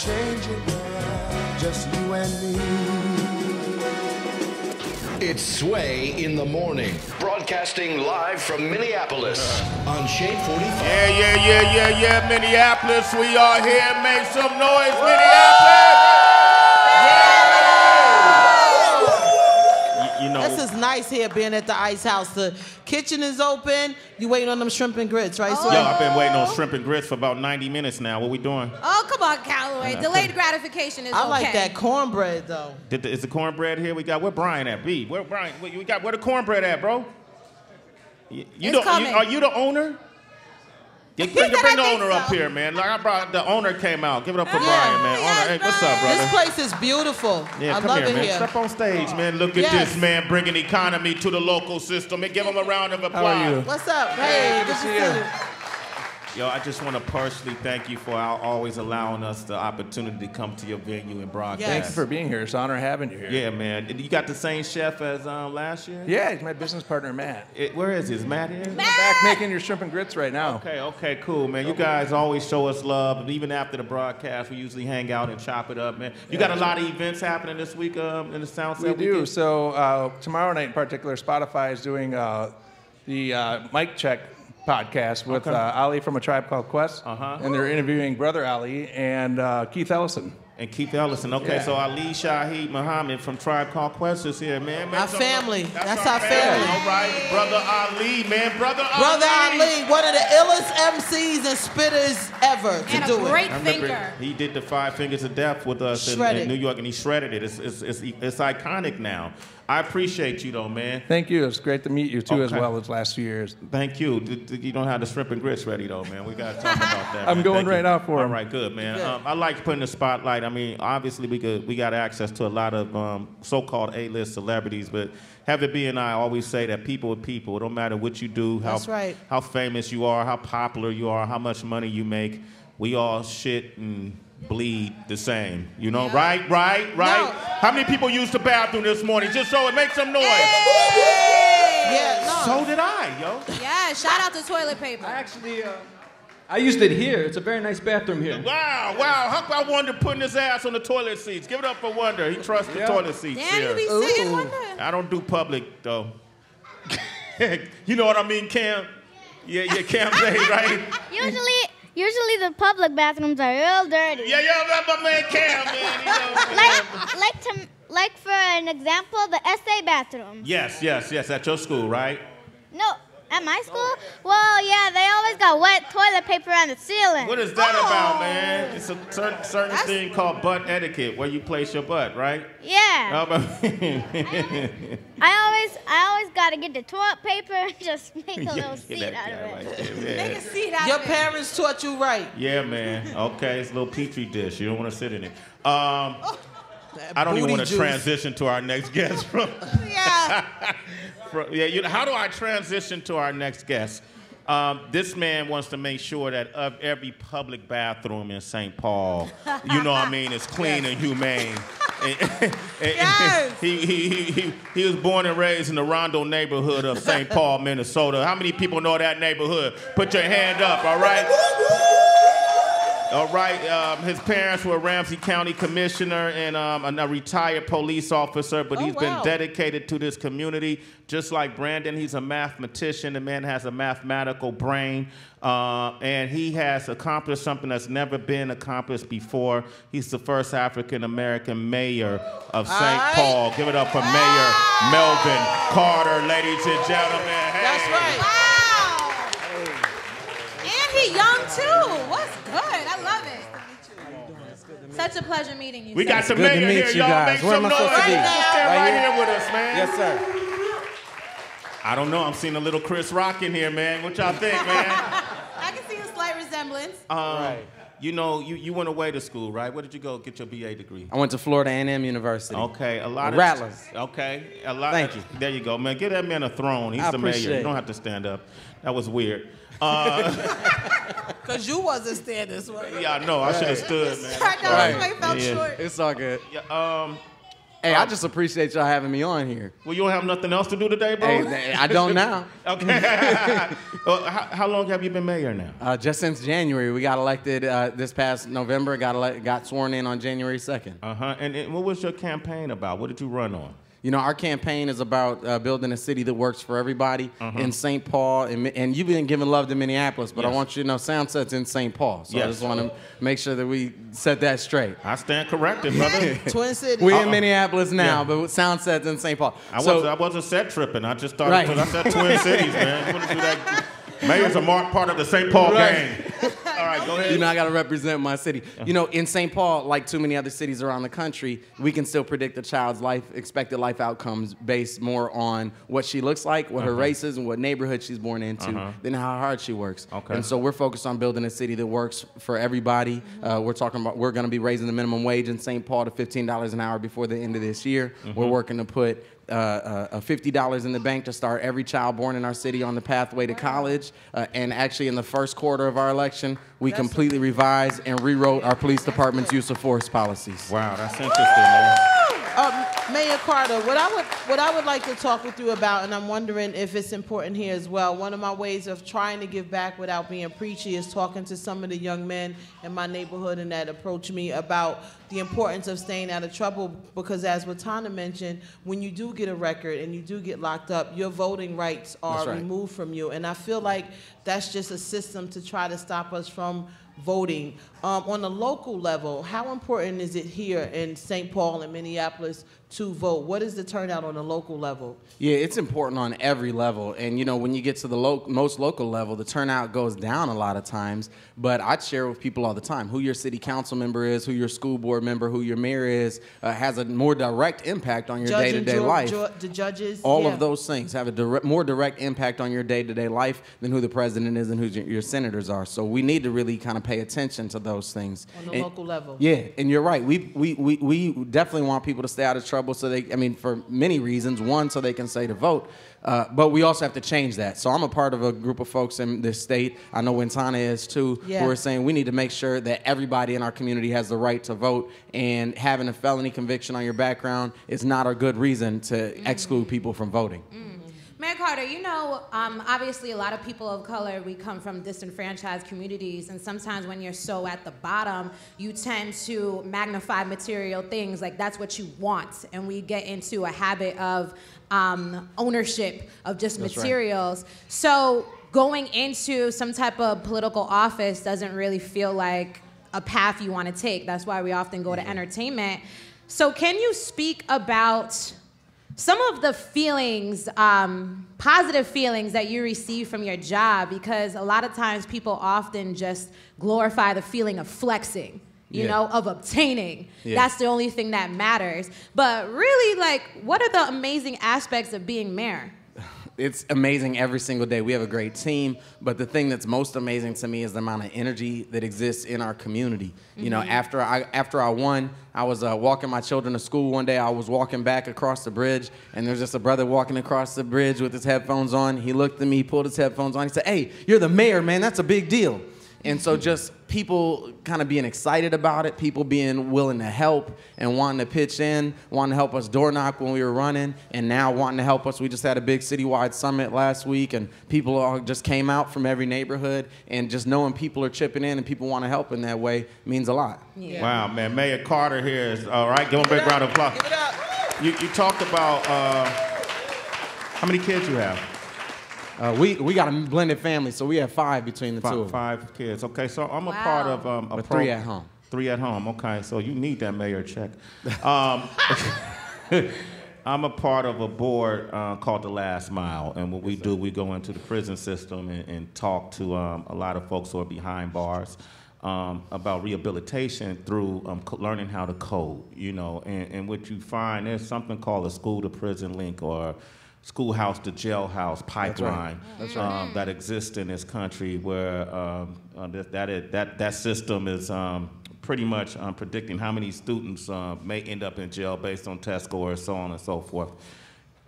changing world, just you and me. It's Sway in the morning, broadcasting live from Minneapolis on Shade 45. Yeah, yeah, yeah, yeah, yeah, Minneapolis. We are here. Make some noise, Minneapolis. You, you know, This is nice here being at the Icehouse. The kitchen is open. You waiting on them shrimp and grits, right? Oh, yo, I've been waiting on shrimp and grits for about 90 minutes now. What we doing? Oh, come on, Calloway. Delayed gratification is I okay. like that cornbread though. Did the, is the cornbread here? We got where Brian at? B. Where Brian? Where, we got where the cornbread at, bro? You, you It's don't- coming. You, are you the owner? Yeah, He bring, said bring the I think owner up here, man. Like I brought the owner came out. Give it up for Yeah. Brian, man. Yes, owner, hey, what's up, brother? This place is beautiful. Yeah, I come love here, it man. here. Step on stage, man. Look at Yes. this man bringing economy to the local system and give him a round of applause. are you? What's up? Hey, good to see you. Yo, I just want to personally thank you for always allowing us the opportunity to come to your venue and broadcast. Yes. Thank you for being here. It's an honor having you here. Yeah, man. You got the same chef as um, last year? Yeah, he's my business partner, Matt. It- where is his Matt here? Back making your shrimp and grits right now. Okay, okay, cool, man. You guys always show us love, and even after the broadcast, we usually hang out and chop it up, man. You got a lot of events happening this week um, in the Soundset We do. weekend? So uh, tomorrow night in particular, Spotify is doing uh, the uh, Mic Check podcast with Okay. uh, Ali from A Tribe Called Quest. Uh-huh. And they're interviewing Brother Ali and uh, Keith Ellison. And Keith Ellison. Okay, Yeah. so Ali Shaheed Muhammad from Tribe Called Quest is here, man. Make Our some- family. That's our family. All right, brother Ali, man, brother Ali. Brother Ali, one of the illest MCs and spitters ever to And a do it. great I thinker. he did the Five Fingers of Death with us in, in New York, and he shredded it. It's, it's, it's, it's iconic now. I appreciate you, though, man. Thank you. It's great to meet you, too, as well as last few years. Thank you. D- d- You don't have the shrimp and grits ready, though, man. We got to talk about that. I'm man. going Thank right you. now for All 'em. right, good, man. Good. Um, I like putting the spotlight. I mean, obviously, we could we got access to a lot of um, so-called A-list celebrities, but Heather B and I always say that people are people. It don't matter what you do, how That's right. how famous you are, how popular you are, how much money you make. We all shit and bleed the same. You know, right, right, right. No. How many people used the bathroom this morning? Just so it makes some noise. Yeah, no. So did I, yo. Yeah, shout out to toilet paper. I actually, uh, I used it here. It's a very nice bathroom here. Wow, wow. How about Wonder putting his ass on the toilet seats? Give it up for Wonder. He trusts the toilet seats Damn, you here. be sitting one day. I don't do public, though. you know what I mean, Cam? Yeah, yeah, Cam J, right? Usually, usually the public bathrooms are real dirty. Yeah, yeah, that's my man Cam, man. You know, Like, like to, like for an example, the SA bathroom. Yes, yes, yes, at your school, right? No, at my school. Well, yeah, they always got wet toilet paper on the ceiling. What is that Oh. about, man? It's a certain, certain That's- thing called butt etiquette, where you place your butt, right? Yeah, How about- I always, I always gotta get the toilet paper and just make a Yeah, little seat out guy of right it. there, Make a seat out Your of it. parents taught you right. Yeah, man. Okay, it's a little petri dish. You don't want to sit in it. Um, That I don't even want to transition to our next guest. From, Yeah. from- yeah, you, know, how do I transition to our next guest? Um, this man wants to make sure that of every public bathroom in St. Paul, you know what I mean, is clean and humane. And- and- and Yes. he, he, he, he, he was born and raised in the Rondo neighborhood of St. Paul, Minnesota. How many people know that neighborhood? Put your hand up, all right? All right. Um, his parents were Ramsey County Commissioner and um, a retired police officer, but Oh, he's wow. been dedicated to this community. Just like Brandon, he's a mathematician. The man has a mathematical brain, uh, and he has accomplished something that's never been accomplished before. He's the first African American mayor of St. right. Paul. Give it up for Mayor Melvin Carter, ladies and gentlemen. Hey. That's right. Such a pleasure meeting you. We got sir. the Good to mayor meet here, you y'all. guys. Make Where some am I noise. supposed to be? Right right here? here with us, man. Yes, sir. I don't know. I'm seeing a little Chris Rock in here, man. What y'all think, man? I can see a slight resemblance. Um, You know, you, you went away to school, right? Where did you go get your BA degree? I went to Florida A&M University. Okay, a lot of Rattlers. Okay, a lot. Thank you. There you go, man. Give that man a throne. He's I the mayor. appreciate You don't have to stand up. That was weird. Uh, Cause you wasn't standing this way. yeah, I know. I should have stood, man. I know Right. this way felt Yeah. short. It's all good. Yeah, um, Hey, I just appreciate y'all having me on here. Well, you don't have nothing else to do today, bro? Hey, I don't now. okay. well, how, how long have you been mayor now? Uh, just since January, we got elected uh, this past November. Got ele- got sworn in on January second. Uh huh. And, and what was your campaign about? What did you run on? You know, our campaign is about uh, building a city that works for everybody in St. Paul. And, and you've been giving love to Minneapolis, but I want you to know Soundset's in St. Paul. So I just want to make sure that we set that straight. I stand corrected, brother. Twin Cities. We're Uh-uh. in Minneapolis now, Yeah. but Soundset's in St. Paul. I, so, was, I wasn't set tripping. I just started Right. because I said Twin Cities, man. You want to do that? Mayor's a marked part of the St. Paul Right. gang. All right, go ahead. You know, I got to represent my city. You know, in St. Paul, like too many other cities around the country, we can still predict a child's life expected life outcomes based more on what she looks like, what her Uh-huh. race is, and what neighborhood she's born into, Uh-huh. than how hard she works. Okay. And so we're focused on building a city that works for everybody. Uh, we're talking about we're going to be raising the minimum wage in St. Paul to $15 an hour before the end of this year. We're Mm-hmm. working to put uh, uh, uh, $50 in the bank to start every child born in our city on the pathway to college. Uh, and actually, in the first quarter of our election, we completely revised and rewrote our police department's use of force policies. Wow, that's interesting, man. Um, Mayor Carter, what I would what I would like to talk with you about, and I'm wondering if it's important here as well. One of my ways of trying to give back without being preachy is talking to some of the young men in my neighborhood and that approach me about the importance of staying out of trouble. Because as Wintana mentioned, when you do get a record and you do get locked up, your voting rights are right. removed from you, and I feel like that's just a system to try to stop us from voting. Um, on the local level, how important is it here in St. Paul and Minneapolis to vote? What is the turnout on the local level? Yeah, it's important on every level. And you know, when you get to the lo- most local level, the turnout goes down a lot of times. But I'd share with people all the time who your city council member is, who your school board member, who your mayor is, uh, has a more direct impact on your Judge day to day life. the judges, all yeah. of those things have a direct, more direct impact on your day-to-day life than who the president is and who your, your senators are. So we need to really kind of pay attention to those things On the And- local level. Yeah, and you're right. We, we we we definitely want people to stay out of trouble. So they, I mean, for many reasons. One, so they can say to vote. Uh, but we also have to change that. So I'm a part of a group of folks in this state. I know Wintana is too. Yeah. Who are saying we need to make sure that everybody in our community has the right to vote, and having a felony conviction on your background is not a good reason to exclude people from voting. Mayor Carter, you know, um, obviously a lot of people of color, we come from disenfranchised communities, and sometimes when you're so at the bottom, you tend to magnify material things, like that's what you want, and we get into a habit of um, ownership of just That's right. materials. So going into some type of political office doesn't really feel like a path you want to take. That's why we often go to entertainment. So can you speak about some of the feelings, um, positive feelings that you receive from your job, because a lot of times people often just glorify the feeling of flexing, you Yeah. know, of obtaining. Yeah. That's the only thing that matters. But really, like, what are the amazing aspects of being mayor? It's amazing every single day. We have a great team, but the thing that's most amazing to me is the amount of energy that exists in our community. You know, after I after I won, I was uh, walking my children to school one day. I was walking back across the bridge, and there's just a brother walking across the bridge with his headphones on. He looked at me, pulled his headphones on. He said, "Hey, you're the mayor, man. That's a big deal." And so just people kind of being excited about it, people being willing to help and wanting to pitch in, wanting to help us door knock when we were running, and now wanting to help us. We just had a big citywide summit last week, and people all just came out from every neighborhood, and just knowing people are chipping in and people want to help in that way means a lot. Wow, man. Mayor Carter here is, all right, give him a big round of applause. Give it up. You, you talked about uh, how many kids you have? Uh, we, we got a blended family, so we have five between the two Five, of them. five kids. Okay, so I'm a Wow. part of um, a But pro- three at home. Three at home. Okay, so you need that mayor check. Um, I'm a part of a board uh, called the Last Mile, and what we do, we go into the prison system and, and talk to um, a lot of folks who are behind bars. Um, about rehabilitation through um, co- learning how to code, you know, and, and what you find there's something called a school to prison link or schoolhouse to jailhouse pipeline That's um, that exists in this country where um, uh, that, that, is- that, that system is um, pretty much um, predicting how many students uh, may end up in jail based on test scores, so on and so forth.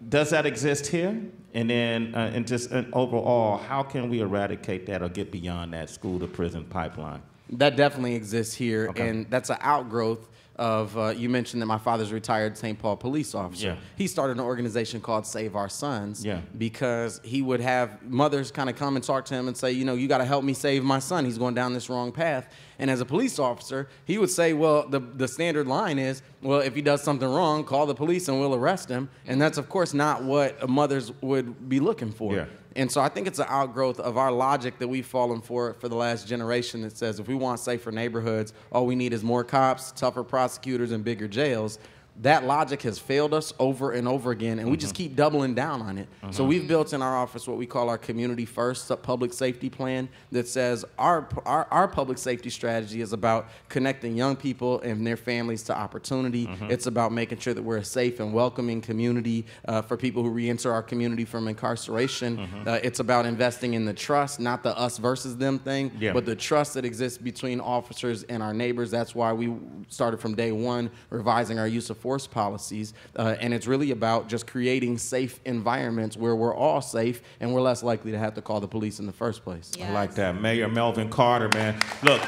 Does that exist here? And then, uh, and just and overall, how can we eradicate that or get beyond that school to prison pipeline? That definitely exists here, Okay. and that's an outgrowth of uh, you mentioned that my father's a retired St. Paul police officer. Yeah. He started an organization called Save Our Sons Yeah. because he would have mothers kind of come and talk to him and say, you know, you got to help me save my son. He's going down this wrong path. And as a police officer, he would say, well, the, the standard line is, well, if he does something wrong, call the police and we'll arrest him. And that's, of course, not what mothers would be looking for. Yeah. And so I think it's an outgrowth of our logic that we've fallen for for the last generation that says if we want safer neighborhoods, all we need is more cops, tougher prosecutors, and bigger jails. That logic has failed us over and over again, and we just keep doubling down on it. So we've built in our office what we call our community first public safety plan that says our, our, our public safety strategy is about connecting young people and their families to opportunity. It's about making sure that we're a safe and welcoming community uh, for people who re-enter our community from incarceration. Uh, it's about investing in the trust, not the us versus them thing, Yeah. but the trust that exists between officers and our neighbors. That's why we started from day one revising our use of force policies. Uh, and it's really about just creating safe environments where we're all safe and we're less likely to have to call the police in the first place. I like that. Mayor Melvin Carter, man. Look,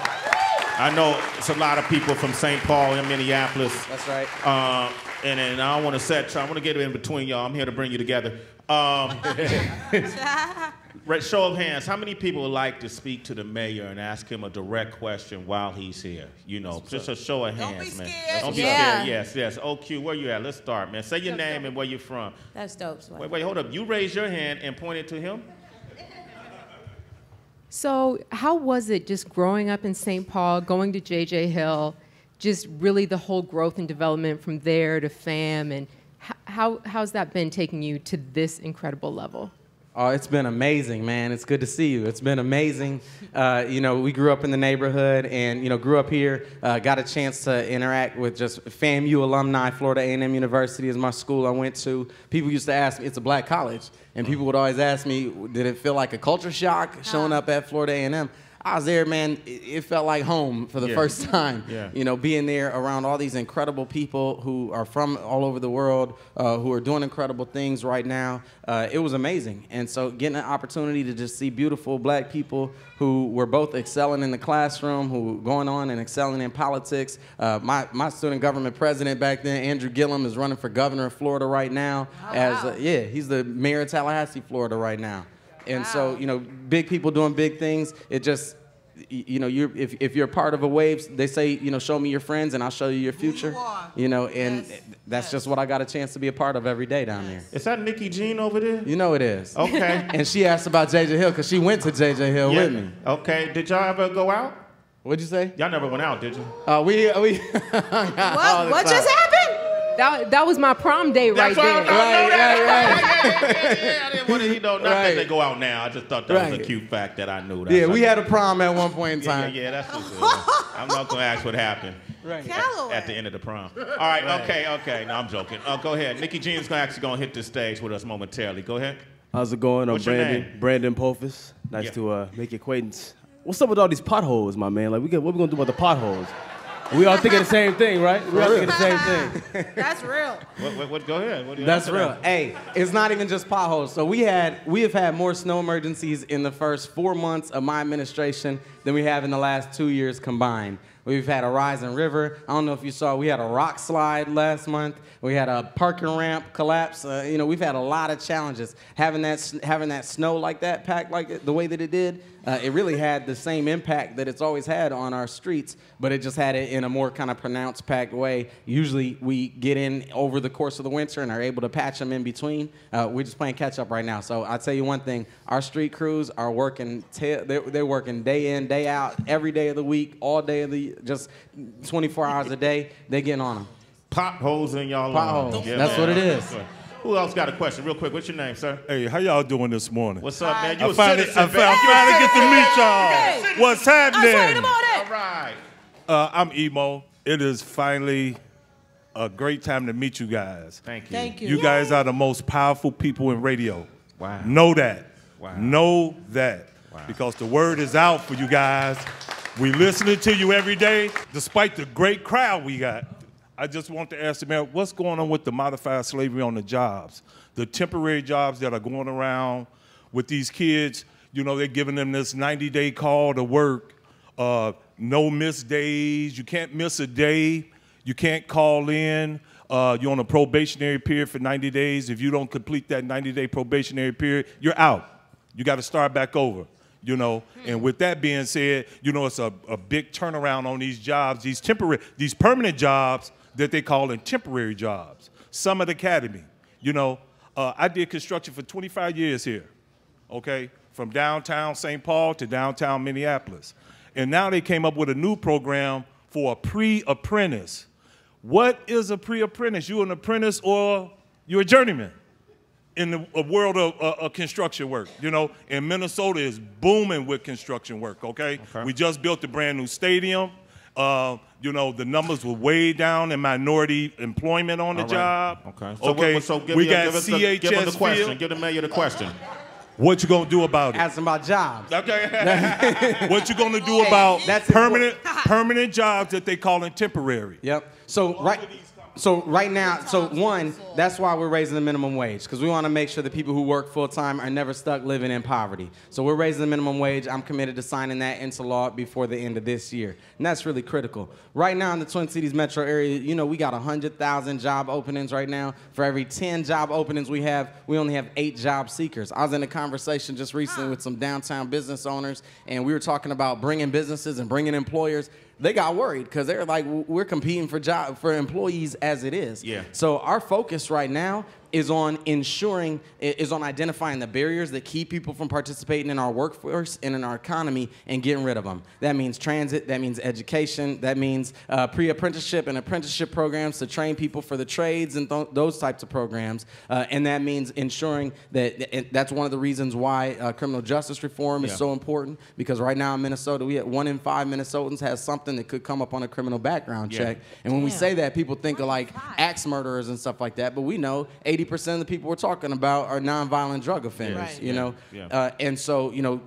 I know it's a lot of people from St. Paul and Minneapolis. That's right. Uh, and, and I don't want to set, I want to get in between y'all. I'm here to bring you together. Um, right, show of hands. How many people would like to speak to the mayor and ask him a direct question while he's here? You know, just a show of Don't be hands, man. scared. Don't be Yeah. scared. Yes, yes. OQ, where you at? Let's start, man. Say your name and where you're from. That's dope. Sway. Wait, wait, hold up. You raised your hand and pointed to him. So, how was it just growing up in St. Paul, going to JJ Hill, just really the whole growth and development from there to FAM, and h- how how's that been taking you to this incredible level? Oh, it's been amazing, man. It's good to see you. It's been amazing. Uh, you know, we grew up in the neighborhood, and you know, grew up here. Uh, got a chance to interact with just FAMU alumni. Florida A&M University is my school I went to. People used to ask me, it's a black college, and people would always ask me, did it feel like a culture shock showing up at Florida A&M? I was there, man. It, it felt like home for the Yeah. first time. Yeah. You know, being there around all these incredible people who are from all over the world, uh, who are doing incredible things right now. Uh, it was amazing. And so, getting an opportunity to just see beautiful black people who were both excelling in the classroom, who were going on and excelling in politics. Uh, my my student government president back then, Andrew Gillum, is running for governor of Florida right now. as uh, yeah, he's the mayor of Tallahassee, Florida right now. And so, you know, big people doing big things. It just, you know, you're if, if you're part of a wave, they say, you know, show me your friends and I'll show you your future. you are. You know, and Yes. that's just what I got a chance to be a part of every day down there. Is that Nikki Jean over there? You know it is. Okay. And she asked about JJ Hill because she went to JJ Hill Yeah. with me. Okay. Did y'all ever go out? What'd you say? Y'all never went out, did you? Uh, we we. What? What just happened? That, that was my prom day right That's there. I Right, right, right. Yeah, yeah, yeah, yeah. I didn't want to, you know, not that they go out now. I just thought that was a cute fact that I knew. Yeah, we had a prom at one point in Yeah, yeah, time. yeah, that's what's good. I'm not gonna ask what happened Right. Calloway. at the end of the prom. All right, okay, okay. No, I'm joking. Uh, go ahead. Nikki Jean's gonna actually gonna hit the stage with us momentarily. Go ahead. How's it going? I'm What's your Brandon. name? Brandon Pofus. Nice Yeah. to uh, make your acquaintance. What's up with all these potholes, my man? Like, we get, what we gonna do about the potholes? We all thinking the same thing, right? We all thinking the same thing. That's real. What, what, what, go ahead. What do you That's real. that? Hey, it's not even just potholes. So we had we have had more snow emergencies in the first four months of my administration than we have in the last two years combined. We've had a rising river. I don't know if you saw. We had a rock slide last month. We had a parking ramp collapse. Uh, you know, we've had a lot of challenges. Having that having that snow like that packed like it, the way that it did, uh, it really had the same impact that it's always had on our streets, but it just had it in a more kind of pronounced, packed way. Usually, we get in over the course of the winter and are able to patch them in between. Uh, we're just playing catch up right now. So I'll tell you one thing: our street crews are working. They're, they're working day in, day out, every day of the week, all day of the just 24 hours a day. They getting on them. Potholes in y'all Potholes. lawns. That's what it is. Who else got a question? Real quick. What's your name, sir? Hey, how y'all doing this morning? What's up, man? You I a finally, citizen, I, baby. fi- I finally get to meet y'all. What's happening? All right. Uh, I'm Emo. It is finally a great time to meet you guys. Thank you. Thank you. You guys are the most powerful people in radio. Wow. Know that. Wow. Know that. Wow. Because the word is out for you guys. We listening to you every day, despite the great crowd we got. I just want to ask the mayor, what's going on with the modified slavery on the jobs? The temporary jobs that are going around with these kids, you know, they're giving them this 90-day call to work, uh, no miss days, you can't miss a day. You can't call in. Uh, you're on a probationary period for 90 days. If you don't complete that 90 day probationary period, you're out. You got to start back over. You know, and with that being said, you know, it's a, a big turnaround on these jobs, these temporary, these permanent jobs that they call in temporary jobs. Summit Academy. You know, uh, I did construction for 25 years here, okay, from downtown St. Paul to downtown Minneapolis. And now they came up with a new program for a pre apprentice. What is a pre apprentice? You an apprentice or you're a journeyman? In the a world of uh, uh, construction work. You know, and Minnesota is booming with construction work. Okay, we just built a brand new stadium. Uh, you know, the numbers were way down in minority employment on the All right. job. Okay. So, okay. what- so give we me, got give us CHS the, give us the question. Field. Give the mayor the question. What you gonna do about it? Asking about jobs. Okay. what you gonna do about That's permanent permanent jobs that they call in temporary? Yep. So right. So right now, so one, that's why we're raising the minimum wage because we want to make sure that people who work full time are never stuck living in poverty. So we're raising the minimum wage. I'm committed to signing that into law before the end of this year, and that's really critical. Right now in the Twin Cities metro area, you know, we got 100,000 job openings right now. For every 10 job openings we have, we only have eight job seekers. I was in a conversation just recently with some downtown business owners, and we were talking about bringing businesses and bringing employers they got worried because they're like, we're competing for job for employees as it is. Yeah. So our focus right now is on ensuring is on identifying the barriers that keep people from participating in our workforce and in our economy and getting rid of them. That means transit. That means education. That means uh, pre-apprenticeship and apprenticeship programs to train people for the trades and th- those types of programs. Uh, and that means ensuring that and that's one of the reasons why uh, criminal justice reform is Yeah. so important because right now in Minnesota, we have one in five Minnesotans has something that could come up on a criminal background Yeah. check. And when we say that, people think of like axe murderers and stuff like that. But we know 80% of the people we're talking about are nonviolent drug offenders. Right. You know, Yeah. uh, and so you know,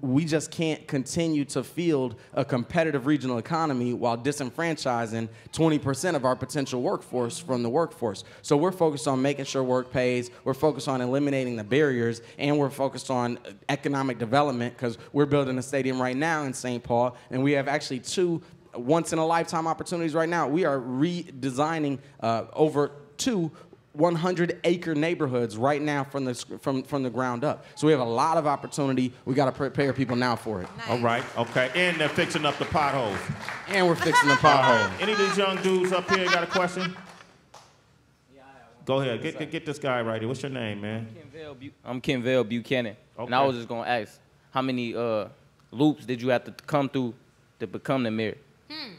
we just can't continue to field a competitive regional economy while disenfranchising 20% of our potential workforce from the workforce. So we're focused on making sure work pays. We're focused on eliminating the barriers, and we're focused on economic development because we're building a stadium right now in St. Paul, and we have actually two once in a lifetime opportunities right now. We are redesigning uh, over two 100 acre neighborhoods right now from the from from the ground up. So we have a lot of opportunity. We got to prepare people now for it. All right. Okay. And they're fixing up the potholes. And we're fixing the potholes. Any of these young dudes up here got a question? Go ahead. Get, get, get this guy right here. What's your name, man? I'm Ken Vale Buchanan, and I was just gonna ask, how many uh, loops did you have to come through to become the mayor? Hmm.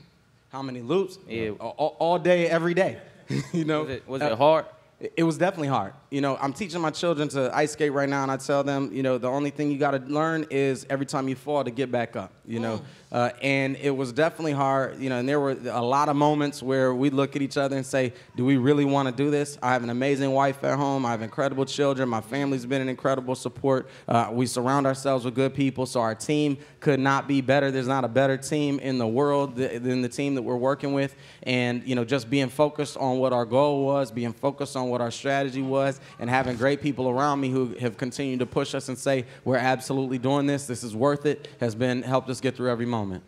How many loops? Yeah. All, all day, every day. you know. Was it, was Uh, it hard? It was definitely hard. You know, I'm teaching my children to ice skate right now, and I tell them, you know, the only thing you got to learn is every time you fall to get back up. You know, mm. Uh, and it was definitely hard. You know, and there were a lot of moments where we look at each other and say, "Do we really want to do this?" I have an amazing wife at home. I have incredible children. My family's been an incredible support. Uh, we surround ourselves with good people, so our team could not be better. There's not a better team in the world th- than the team that we're working with. And you know, just being focused on what our goal was, being focused on what our strategy was, and having great people around me who have continued to push us and say, "We're absolutely doing this. This is worth it," has been helped us get through every moment.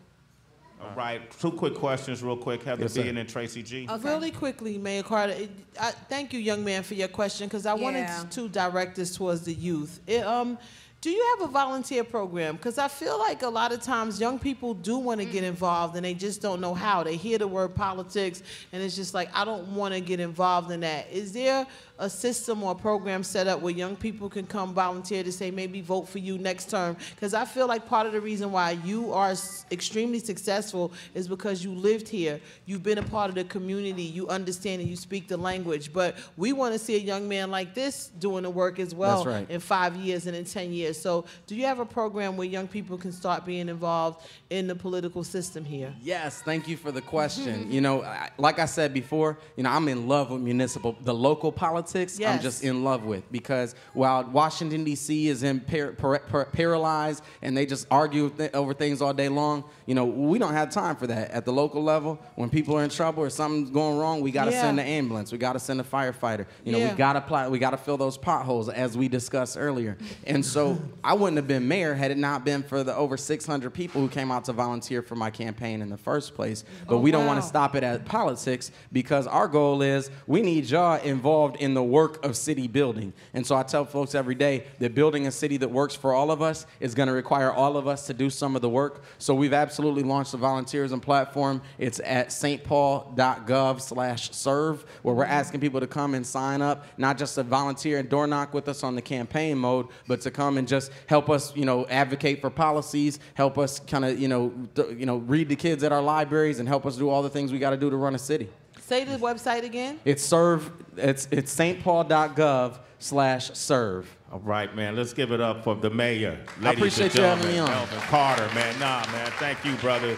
All right. Two quick questions, real quick. Heather Yes, B. sir. and then Tracy G. Really quickly, Mayor Carter, I, thank you, young man, for your question because I Yeah. wanted to direct this towards the youth. It, um, do you have a volunteer program? Because I feel like a lot of times young people do want to get involved and they just don't know how. They hear the word politics and it's just like, I don't want to get involved in that. Is there a system or a program set up where young people can come volunteer to say maybe vote for you next term? Because I feel like part of the reason why you are extremely successful is because you lived here, you've been a part of the community, you understand and you speak the language. But we want to see a young man like this doing the work as well right. in five years and in 10 years. So, do you have a program where young people can start being involved in the political system here? Yes, thank you for the question. Mm-hmm. you know, like I said before, you know, I'm in love with municipal, the local politics politics, I'm just in love with because while Washington D.C. is in par- par- par- paralyzed and they just argue th- over things all day long, you know, we don't have time for that. At the local level, when people are in trouble or something's going wrong, we got to Yeah. send the ambulance, we got to send a firefighter. You know, Yeah. we got to apply, we got to fill those potholes as we discussed earlier. And so I wouldn't have been mayor had it not been for the over 600 people who came out to volunteer for my campaign in the first place. But Oh, we don't want to stop it at politics because our goal is we need y'all involved in the work of city building. And so I tell folks every day that building a city that works for all of us is going to require all of us to do some of the work. So we've absolutely launched a volunteerism platform. It's at stpaul.gov slash serve, where we're asking people to come and sign up, not just to volunteer and door knock with us on the campaign mode, but to come and just help us, you know, advocate for policies, help us kind of, you know, you know, read the kids at our libraries and help us do all the things we got to do to run a city. Say the website again. It's serve. It's it's stpaul.gov slash serve. All right, man. Let's give it up for the mayor. I Ladies appreciate and you having gentlemen, me on. Melvin Carter, man. Nah, man. Thank you, brother.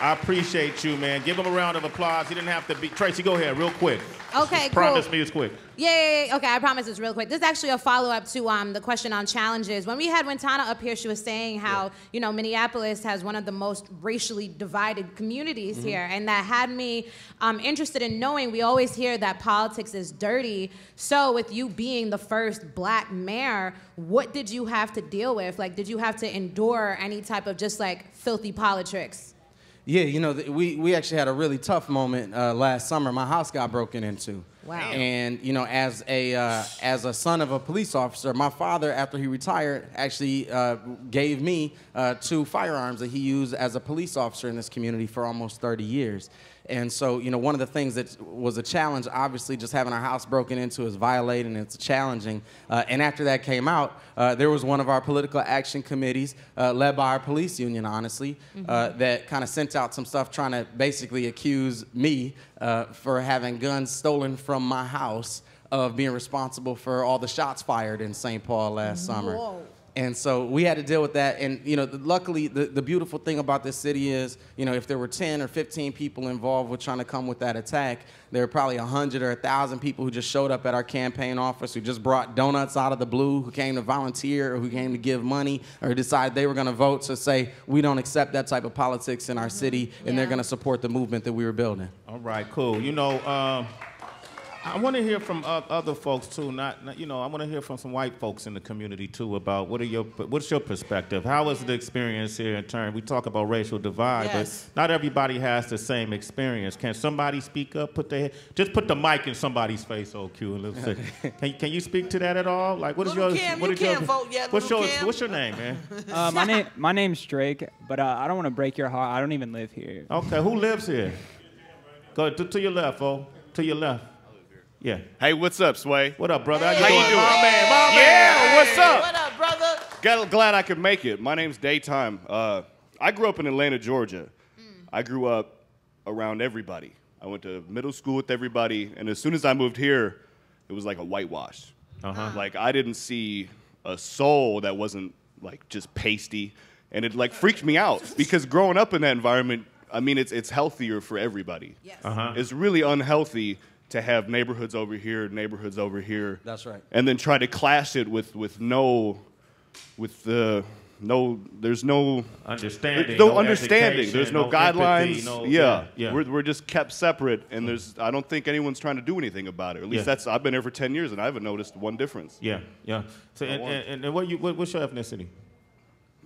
I appreciate you, man. Give him a round of applause. He didn't have to be. Tracy, go ahead, real quick. Okay, cool. Promise me it's quick. Yeah, yeah, yeah. Okay, I promise it's real quick. This is actually a follow up to um, the question on challenges. When we had Wintana up here, she was saying how, you know, Minneapolis has one of the most racially divided communities Mhm. here. And that had me um, interested in knowing we always hear that politics is dirty. So, with you being the first black mayor, what did you have to deal with? Like, did you have to endure any type of just like filthy politics? Yeah, you know, we, we actually had a really tough moment uh, last summer. My house got broken into. Wow. And you know, as a uh, as a son of a police officer, my father, after he retired, actually uh, gave me uh, two firearms that he used as a police officer in this community for almost 30 years. And so, you know, one of the things that was a challenge, obviously, just having our house broken into is violating. It's challenging. Uh, and after that came out, uh, there was one of our political action committees, uh, led by our police union, honestly, uh, that kind of sent out some stuff trying to basically accuse me uh, for having guns stolen from my house of being responsible for all the shots fired in St. Paul last summer. Whoa. And so we had to deal with that. And, you know, the, luckily, the, the beautiful thing about this city is, you know, if there were 10 or 15 people involved with trying to come with that attack, there were probably 100 or 1,000 people who just showed up at our campaign office, who just brought donuts out of the blue, who came to volunteer, or who came to give money, or decided they were going to vote to say, we don't accept that type of politics in our city, and they're going to support the movement that we were building. All right, cool. You know, um, I want to hear from o- other folks too. Not, not- you know, I want to hear from some white folks in the community too about what are your, what's your perspective? How was the experience here in turn? We talk about racial divide, Yes. but not everybody has the same experience. Can somebody speak up? Put their, just put the mic in somebody's face, oh Q, and let's see. Can, can you speak to that at all? Like, what is Little your, Kim, what you is your, can't vote yet, what's little your, Kim. what's your name, man? Uh, my name my name's Drake, but uh, I don't want to break your heart. I don't even live here. Okay, who lives here? Go to, to your left, oh, to your left. Yeah. Hey, what's up, Sway? What up, brother? How How you you doing? doing? My man, my yeah, man. what's up? What up, brother? Got, glad I could make it. My name's Daytime. Uh, I grew up in Atlanta, Georgia. I grew up around everybody. I went to middle school with everybody, and as soon as I moved here, it was like a whitewash. Uh-huh. Like I didn't see a soul that wasn't like just pasty, and it like freaked me out because growing up in that environment, I mean, it's it's healthier for everybody. Uh-huh. It's really unhealthy to have neighborhoods over here, neighborhoods over here. That's right. And then try to clash it with with no, with the no. There's no Understanding, There's no, no understanding. There's no, no empathy, guidelines. no- yeah, yeah, yeah. We're we're just kept separate, and there's I don't think anyone's trying to do anything about it. At least Yeah. that's I've been here for ten years, and I haven't noticed one difference. Yeah, yeah. So, and, one. and, and what you, what, what's your ethnicity?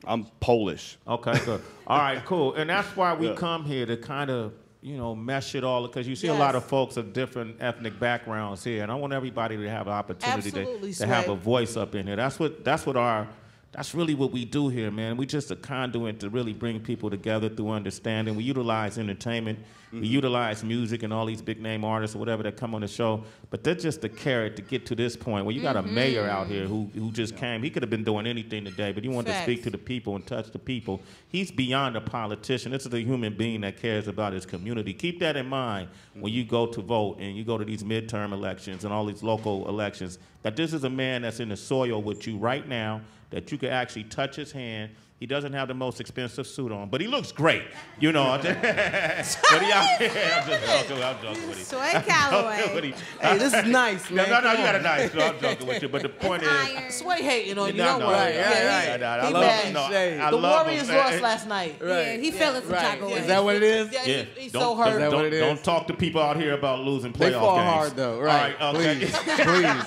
I'm Polish. Okay, good. All right, cool. And that's why we Yeah. come here to kind of, you know, mesh it all because you see a lot of folks of different ethnic backgrounds here, and I want everybody to have an opportunity Absolutely, to, to have a voice up in here. That's what that's what our that's really what we do here, man. We're just a conduit to really bring people together through understanding. We utilize entertainment, we mm-hmm. utilize music and all these big name artists or whatever that come on the show. But they're just a carrot to get to this point where you got a mm-hmm. mayor out here who who just came. He could have been doing anything today, but he wanted to speak to the people and touch the people. He's beyond a politician. This is a human being that cares about his community. Keep that in mind when you mm-hmm. go to vote and you go to these midterm elections and all these local elections. That this is a man that's in the soil with you right now. That you could actually touch his hand. He He doesn't have the most expensive suit on, but he looks great. You know. but he out here. I'm just joking. I'm joking with him. Sway Calloway. joking with him. Hey, this is nice, man. no, no, Come you got a nice. suit. I'm joking with you, but the point is. Sway hating on you. No, Don't no, worry. right, Yeah, right, he- right. I love mad. him. No, I the love Warriors man. lost last night. Yeah, he feeling some type of way. Is that what it is? Yeah, Yeah, he- he's don't, so hurt. Don't, that what don't, it is? don't talk to people out here about losing playoff They fall games. hard though, right? All right, okay. Please, please,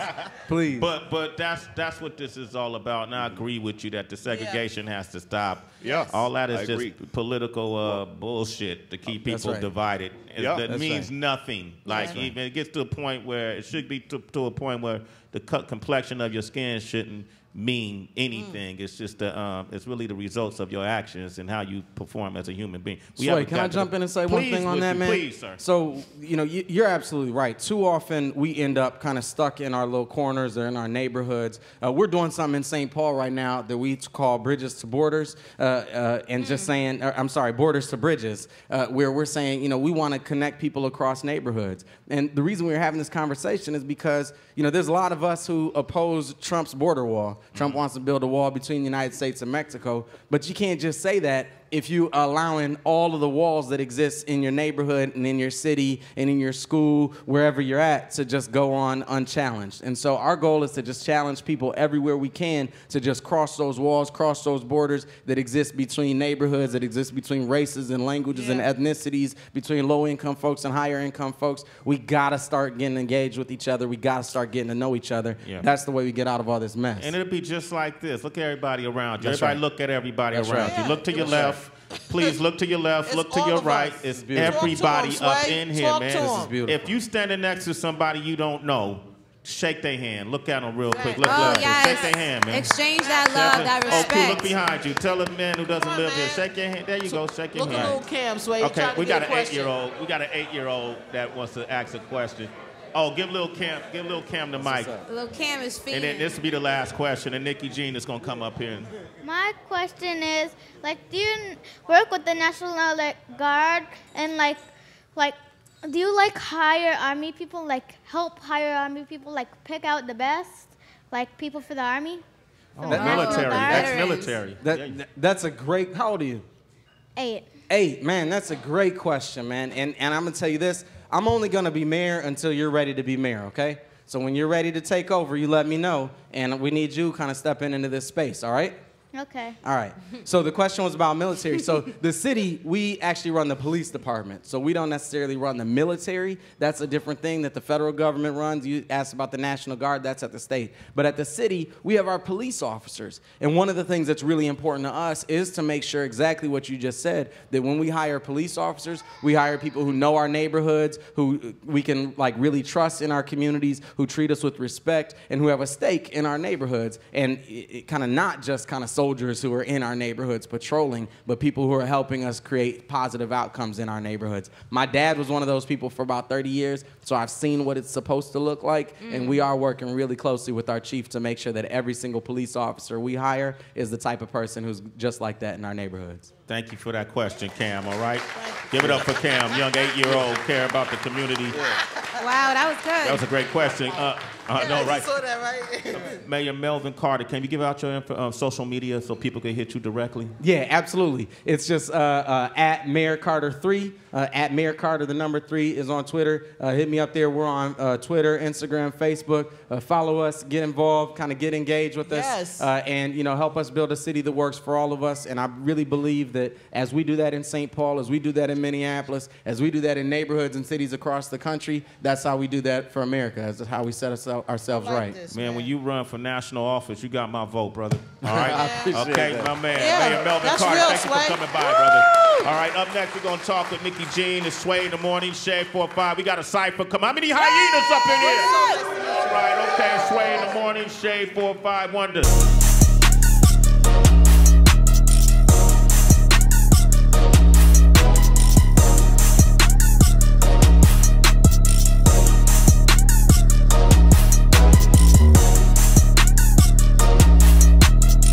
please. But but that's that's what this is all about. And I agree with you that the segregation has to stop. Yes, all that is I just agree. political uh, bullshit to keep That's people right. divided. It, Yeah. that That's means right. nothing. Like That's right. even it gets to a point where it should be to, to a point where the cut complexion of your skin shouldn't mean anything. It's just the um, it's really the results of your actions and how you perform as a human being. We Sway, haven't can I jump the- in and say one thing on that, you? man? Please, sir. So, you know, you- you're absolutely right. Too often we end up kind of stuck in our little corners or in our neighborhoods. Uh, we're doing something in St. Paul right now that we call Bridges to Borders, uh, uh, and just saying, or, I'm sorry, Borders to Bridges, uh, where we're saying, you know, we want to connect people across neighborhoods. And the reason we're having this conversation is because, you know, there's a lot of us who oppose Trump's border wall. Trump mm-hmm. wants to build a wall between the United States and Mexico, but you can't just say that if you allowing all of the walls that exist in your neighborhood and in your city and in your school, wherever you're at, to just go on unchallenged. And so our goal is to just challenge people everywhere we can to just cross those walls, cross those borders that exist between neighborhoods, that exist between races and languages and ethnicities, between low income folks and higher income folks. We gotta start getting engaged with each other. We gotta start getting to know each other. Yeah. That's the way we get out of all this mess. And it'll be just like this. Look at everybody around you. That's everybody right. look at everybody That's around right. you. Look to your left. right. Left. Please look to your left. Look to your right. us. It's beautiful. everybody Talk to 'em, up in here, Talk man. to This 'em. is beautiful. If you standing next to somebody you don't know, shake their hand. Look at them real quick. Look, Oh, look. yes. Shake their hand, man. Exchange that love, it. that Oh, Q, respect. look behind you. Tell a man who doesn't on, live here. Shake your hand. There you go. Shake your Look at hand. little Cam, Sway. Okay, we got an eight-year-old. We got an eight-year-old that wants to ask a question. Oh, give little Cam, give little Cam the mic. Little Cam is And then this will be the last question, and Nikki Jean is gonna come up here. My question is, like, do you work with the National like, Guard and like, like, do you like hire army people? Like, help hire army people? Like, pick out the best, like people for the army? oh, the National military, Guard? ex-military. That, that- that's a great. How old are you? Eight. Eight, man, that's a great question, man. And, and I'm gonna tell you this I'm only gonna be mayor until you're ready to be mayor, okay? So when you're ready to take over, you let me know, and we need you kind of stepping into this space, all right? Okay. All right. So the question was about military. So the city, we actually run the police department. So we don't necessarily run the military. That's a different thing that the federal government runs. You asked about the National Guard, that's at the state. But at the city, we have our police officers. And one of the things that's really important to us is to make sure exactly what you just said, that when we hire police officers, we hire people who know our neighborhoods, who we can like really trust in our communities, who treat us with respect, and who have a stake in our neighborhoods. And it, it kind of not just kind of soldiers who are in our neighborhoods patrolling, but people who are helping us create positive outcomes in our neighborhoods. My dad was one of those people for about 30 years, so I've seen what it's supposed to look like, and we are working really closely with our chief to make sure that every single police officer we hire is the type of person who's just like that in our neighborhoods. Thank you for that question, Cam. All right, give it up for Cam, young eight-year-old, care about the community. wow, that was good. That was a great question. Uh, uh, no, right. saw that, right? Mayor Melvin Carter, can you give out your info, uh, social media so people can hit you directly? Yeah, absolutely. It's just uh, uh, at Mayor Carter three. Uh, at Mayor Carter, the number three is on Twitter. Uh, hit me up there. We're on uh, Twitter, Instagram, Facebook. Uh, follow us, get involved, kind of get engaged with us, Yes. uh, and you know help us build a city that works for all of us. And I really believe that as we do that in St. Paul, as we do that in Minneapolis, as we do that in neighborhoods and cities across the country, that's how we do that for America. That's how we set ourselves ourselves right. man, when you run for national office, you got my vote, brother. All right? I appreciate okay, that. my man, Yeah, Mayor Melvin that's Carter, real, thank you for coming by, brother. All right, up next, we're going to talk with Nikki Jean. and Sway in the morning, Shade 4-5. We got a cipher. Come on. How many hyenas up in here? That's right, okay. Sway in the morning, Shade 4-5 Wonders.